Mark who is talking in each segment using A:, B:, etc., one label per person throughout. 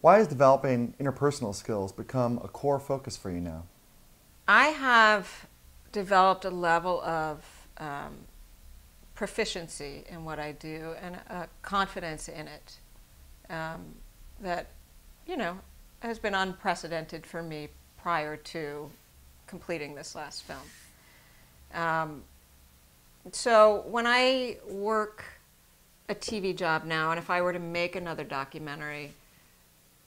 A: Why has developing interpersonal skills become a core focus for you now?
B: I have developed a level of um, proficiency in what I do and a confidence in it um, that, you know, has been unprecedented for me prior to completing this last film. Um, so when I work a TV job now, and if I were to make another documentary,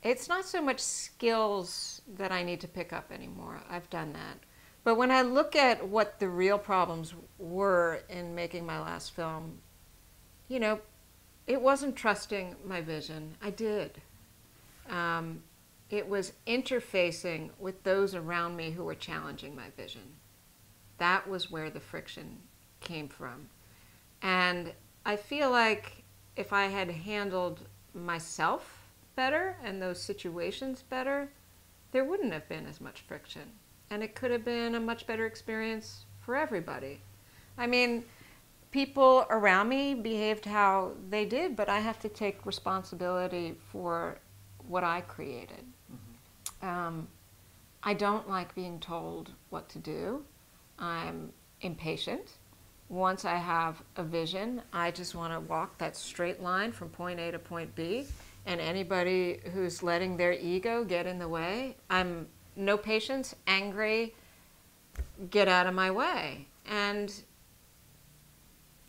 B: it's not so much skills that I need to pick up anymore. I've done that. But when I look at what the real problems were in making my last film, you know, it wasn't trusting my vision. I did. Um, it was interfacing with those around me who were challenging my vision. That was where the friction came from. And I feel like if I had handled myself better and those situations better, there wouldn't have been as much friction. And it could have been a much better experience for everybody. I mean, people around me behaved how they did, but I have to take responsibility for what I created. Mm-hmm. Um, I don't like being told what to do. I'm impatient. Once I have a vision, I just want to walk that straight line from point A to point B and anybody who's letting their ego get in the way, I'm no patience, angry, get out of my way. And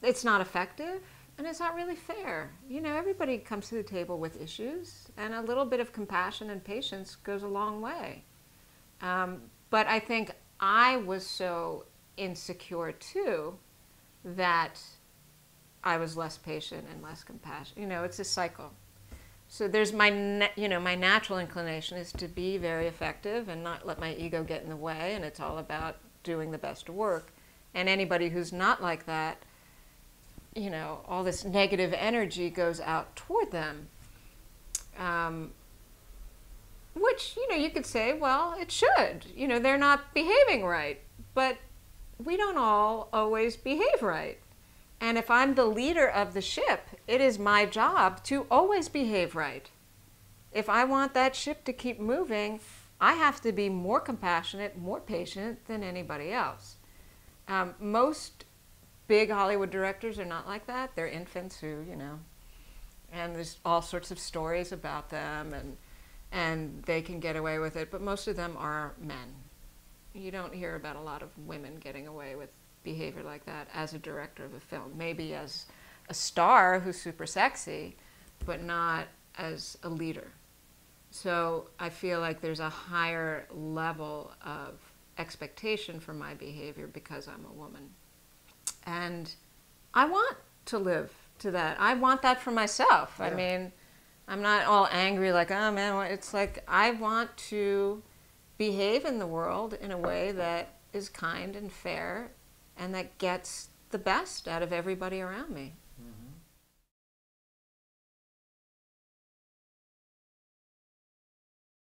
B: it's not effective and it's not really fair. You know, everybody comes to the table with issues, and a little bit of compassion and patience goes a long way. Um, but I think I was so insecure too that I was less patient and less compassionate. You know, it's a cycle. So there's my, you know, my natural inclination is to be very effective and not let my ego get in the way, and it's all about doing the best work. And anybody who's not like that, you know, all this negative energy goes out toward them. Um, which, you know, you could say, well, it should. You know, they're not behaving right. But we don't all always behave right. And if I'm the leader of the ship, it is my job to always behave right. If I want that ship to keep moving, I have to be more compassionate, more patient than anybody else. Um, most big Hollywood directors are not like that. They're infants who, you know, and there's all sorts of stories about them, and and they can get away with it. But most of them are men. You don't hear about a lot of women getting away with behavior like that as a director of a film. Maybe as a star who's super sexy, but not as a leader. So I feel like there's a higher level of expectation for my behavior because I'm a woman. And I want to live to that. I want that for myself. Yeah. I mean, I'm not all angry like, oh man, it's like I want to behave in the world in a way that is kind and fair and that gets the best out of everybody around me. Mm -hmm.